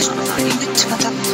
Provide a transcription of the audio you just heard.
最初のターっちまった。